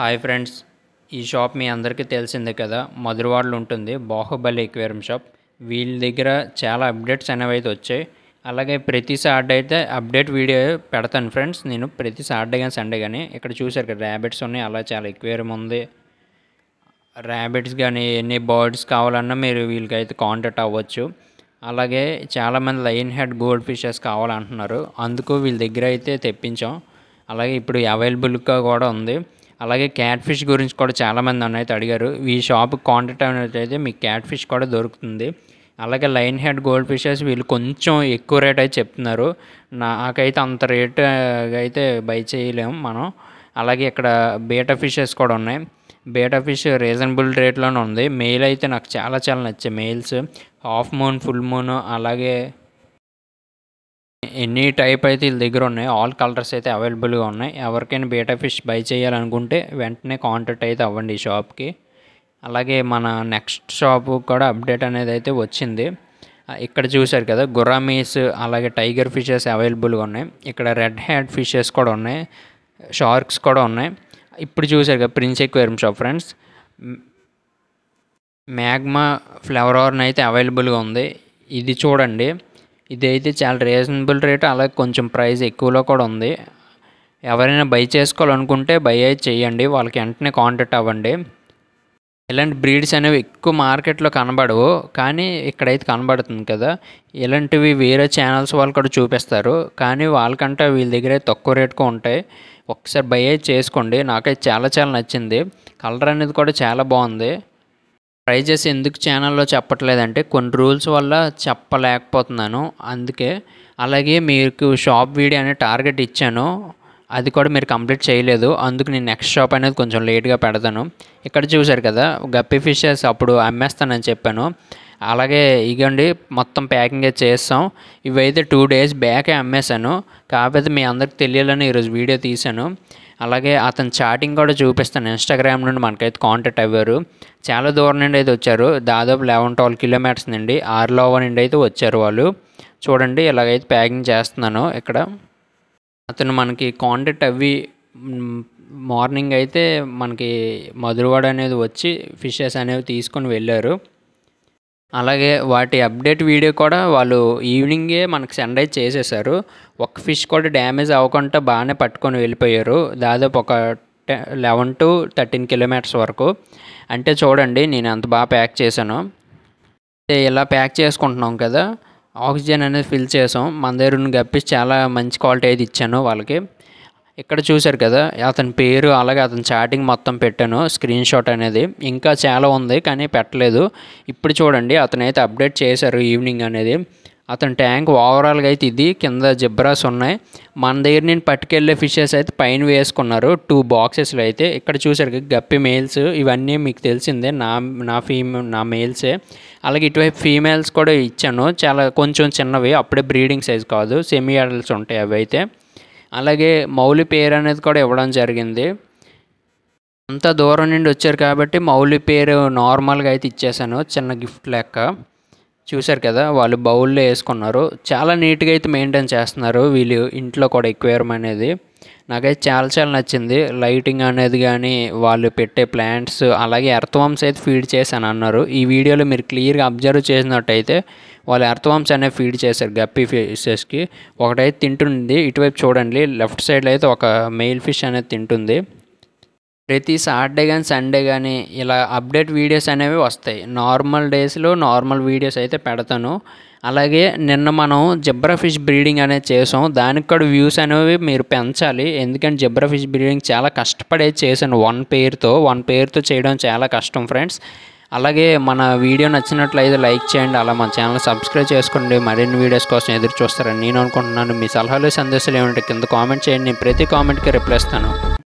Hi friends ఈ shop మీ అందరికీ తెలిసిందే కదా మధురవాడలో ఉంటుంది బాహుబలి ఎక్వేరియం షాప్. వీళ్ళ దగ్గర చాలా అప్డేట్స్ అనేవి అయితే వచ్చాయి. అలాగే ప్రతి సాటర్డే అయితే అప్డేట్ వీడియో పెడతాను ఫ్రెండ్స్. నేను ప్రతి సాటర్డే కానీ సండే కానీ ఇక్కడ చూసారు కదా ర్యాబిట్స్ ఉన్నాయి అలా చాలా ఎక్వేరియం ఉంది. ర్యాబిట్స్ కానీ ఎన్ని బర్డ్స్ కావాలన్నా మీరు వీళ్ళకైతే కాంటాక్ట్ అవ్వచ్చు. అలాగే చాలామంది లైన్ హెడ్ గోల్డ్ ఫిషెస్ కావాలంటున్నారు. అందుకు వీళ్ళ దగ్గర అయితే తెప్పించాం. అలాగే ఇప్పుడు అవైలబుల్గా కూడా ఉంది. అలాగే క్యాట్ ఫిష్ గురించి కూడా చాలామంది నన్ను అయితే అడిగారు. ఈ షాప్ కాంటాక్ట్ అయినట్లయితే మీకు క్యాట్ ఫిష్ కూడా దొరుకుతుంది. అలాగే లైన్ హెడ్ గోల్డ్ ఫిషెస్ వీళ్ళు కొంచెం ఎక్కువ రేట్ అయితే చెప్తున్నారు. నాకైతే అంత రేట్ అయితే బై చేయలేము మనం. అలాగే ఇక్కడ బీటా ఫిషెస్ కూడా ఉన్నాయి. బీటా ఫిష్ రీజనబుల్ రేట్లోనే ఉంది. మెయిల్ అయితే నాకు చాలా చాలా నచ్చాయి. Males half moon full moon అలాగే ఎన్ని టైప్ అయితే వీళ్ళ దగ్గర ఉన్నాయి ఆల్ కలర్స్ అయితే అవైలబుల్గా ఉన్నాయి. ఎవరికైనా బీటా ఫిష్ బై చేయాలనుకుంటే వెంటనే కాంటాక్ట్ అయితే అవ్వండి ఈ షాప్కి. అలాగే మన నెక్స్ట్ షాప్ కూడా అప్డేట్ అనేది అయితే వచ్చింది. ఇక్కడ చూశారు కదా గుర్రామీస్ అలాగే టైగర్ ఫిషెస్ అవైలబుల్గా ఉన్నాయి. ఇక్కడ రెడ్ హ్యాడ్ ఫిషెస్ కూడా ఉన్నాయి. షార్క్స్ కూడా ఉన్నాయి. ఇప్పుడు చూశారు కదా Prince aquarium shop friends. Magma flower horn అయితే అవైలబుల్గా ఉంది. ఇది చూడండి. ఇదైతే చాలా రీజనబుల్ రేట్ అలాగే కొంచెం ప్రైస్ ఎక్కువలో కూడా ఉంది. ఎవరైనా బై చేసుకోవాలనుకుంటే బై అయితే చేయండి వాళ్ళకి వెంటనే కాంటాక్ట్ అవ్వండి. ఇలాంటి బ్రీడ్స్ అనేవి ఎక్కువ మార్కెట్లో కనబడవు కానీ ఇక్కడైతే కనబడుతుంది కదా. ఇలాంటివి వేరే ఛానల్స్ వాళ్ళు కూడా చూపిస్తారు కానీ వాళ్ళకంటే వీళ్ళ దగ్గర తక్కువ రేట్కు ఉంటాయి. ఒకసారి బై చేసుకోండి నాకైతే చాలా చాలా నచ్చింది. కలర్ అనేది కూడా చాలా బాగుంది. ప్రైజెస్ ఎందుకు ఛానల్లో చెప్పట్లేదంటే కొన్ని రూల్స్ వల్ల చెప్పలేకపోతున్నాను. అందుకే అలాగే మీకు షాప్ వీడియో అనే టార్గెట్ ఇచ్చాను. అది కూడా మీరు కంప్లీట్ చేయలేదు. అందుకు నేను నెక్స్ట్ షాప్ అనేది కొంచెం లేట్గా పెడతాను. ఇక్కడ చూశారు కదా గప్పి ఫిషెస్ అప్పుడు అమ్మేస్తానని చెప్పాను. అలాగే ఇగండి మొత్తం ప్యాకింగ్ చేస్తాం. ఇవైతే టూ డేస్ బ్యాకే అమ్మేశాను. కాకపోతే మీ అందరికి తెలియాలని ఈరోజు వీడియో తీశాను. అలాగే అతని చాటింగ్ కూడా చూపిస్తాను. ఇన్స్టాగ్రామ్ నుండి మనకైతే కాంటాక్ట్ అవ్వారు చాలా దూరం నుండి అయితే వచ్చారు. దాదాపు లెవెన్ ట్వెల్వ్ కిలోమీటర్స్ నుండి ఆరులోవ నుండి అయితే వచ్చారు వాళ్ళు. చూడండి ఇలాగైతే ప్యాకింగ్ చేస్తున్నాను ఇక్కడ. అతను మనకి కాంటాక్ట్ అవి మార్నింగ్ అయితే మనకి మధురవాడ అనేది వచ్చి ఫిషెస్ అనేవి తీసుకొని వెళ్ళారు. అలాగే వాటి అప్డేట్ వీడియో కూడా వాళ్ళు ఈవినింగే మనకు సెండ్ అయితే చేసేసారు. ఒక ఫిష్ కూడా డ్యామేజ్ అవ్వకుండా బాగానే పట్టుకొని వెళ్ళిపోయారు. దాదాపు ఒక లెవెన్ టు థర్టీన్ కిలోమీటర్స్ వరకు. అంటే చూడండి నేను అంత బాగా ప్యాక్ చేశాను. ఇలా ప్యాక్ చేసుకుంటున్నాం కదా ఆక్సిజన్ అనేది ఫిల్ చేసాం. మన దగ్గర గప్పి చాలా మంచి క్వాలిటీ అయితే ఇచ్చాను వాళ్ళకి. ఇక్కడ చూశారు కదా అతని పేరు అలాగే అతని చాటింగ్ మొత్తం పెట్టాను స్క్రీన్ షాట్ అనేది. ఇంకా చాలా ఉంది కానీ పెట్టలేదు. ఇప్పుడు చూడండి అతనైతే అప్డేట్ చేశారు ఈవినింగ్ అనేది. అతని ట్యాంక్ ఓవరాల్గా అయితే ఇది కింద జిబ్రాస్ ఉన్నాయి. మన దగ్గర నేను పట్టుకెళ్ళే ఫిషెస్ అయితే పైన వేసుకున్నారు టూ బాక్సెస్లో అయితే. ఇక్కడ చూసారు గప్పి మేల్స్ ఇవన్నీ మీకు తెలిసిందే నా నా ఫీమే నా మేల్సే అలాగే ఇటువైపు ఫీమేల్స్ కూడా ఇచ్చాను చాలా కొంచెం చిన్నవి అప్పుడే బ్రీడింగ్ సైజ్ కాదు సెమీ అడల్ట్స్ ఉంటాయి అవి అయితే. అలాగే మౌలి పేరు అనేది కూడా ఇవ్వడం జరిగింది. అంత దూరం నుండి వచ్చారు కాబట్టి మౌలి పేరు నార్మల్గా అయితే ఇచ్చేసాను చిన్న గిఫ్ట్ లెక్క. చూశారు కదా వాళ్ళు బౌల్లో వేసుకున్నారు. చాలా నీట్గా అయితే మెయింటైన్ చేస్తున్నారు వీళ్ళు ఇంట్లో కూడా ఎక్వేరియం అనేది. నాకైతే చాలా చాలా నచ్చింది. లైటింగ్ అనేది కానీ వాళ్ళు పెట్టే ప్లాంట్స్ అలాగే ఎర్త్వామ్స్ అయితే ఫీడ్ చేశాను అన్నారు. ఈ వీడియోలో మీరు క్లియర్గా అబ్జర్వ్ చేసినట్టయితే వాళ్ళు ఎర్త్వామ్స్ అనేవి ఫీడ్ చేశారు గప్పి ఫిషెస్కి. ఒకటైతే తింటుంది. ఇటువైపు చూడండి. లెఫ్ట్ సైడ్లో అయితే ఒక మెయిల్ ఫిష్ అనేది తింటుంది. ప్రతి సాటర్డే కానీ సండే కానీ ఇలా అప్డేట్ వీడియోస్ అనేవి వస్తాయి. నార్మల్ డేస్లో నార్మల్ వీడియోస్ అయితే పెడతాను. అలాగే నిన్న మనం జబ్రా ఫిష్ బ్రీడింగ్ అనేది చేసాం. దానికి కూడా వ్యూస్ అనేవి మీరు పెంచాలి. ఎందుకంటే జబ్రా ఫిష్ బ్రీడింగ్ చాలా కష్టపడే చేశాను వన్ పేరుతో. వన్ పేరుతో చేయడం చాలా కష్టం ఫ్రెండ్స్. అలాగే మన వీడియో నచ్చినట్లయితే లైక్ చేయండి. అలా మన ఛానల్ సబ్స్క్రైబ్ చేసుకోండి. మరిన్ని వీడియోస్ కోసం ఎదురు చూస్తారని నేను అనుకుంటున్నాను. మీ సలహాలు సందేశాలు ఏమిటో కింద కామెంట్ చేయండి. నేను ప్రతి కామెంట్కి రిప్లై ఇస్తాను.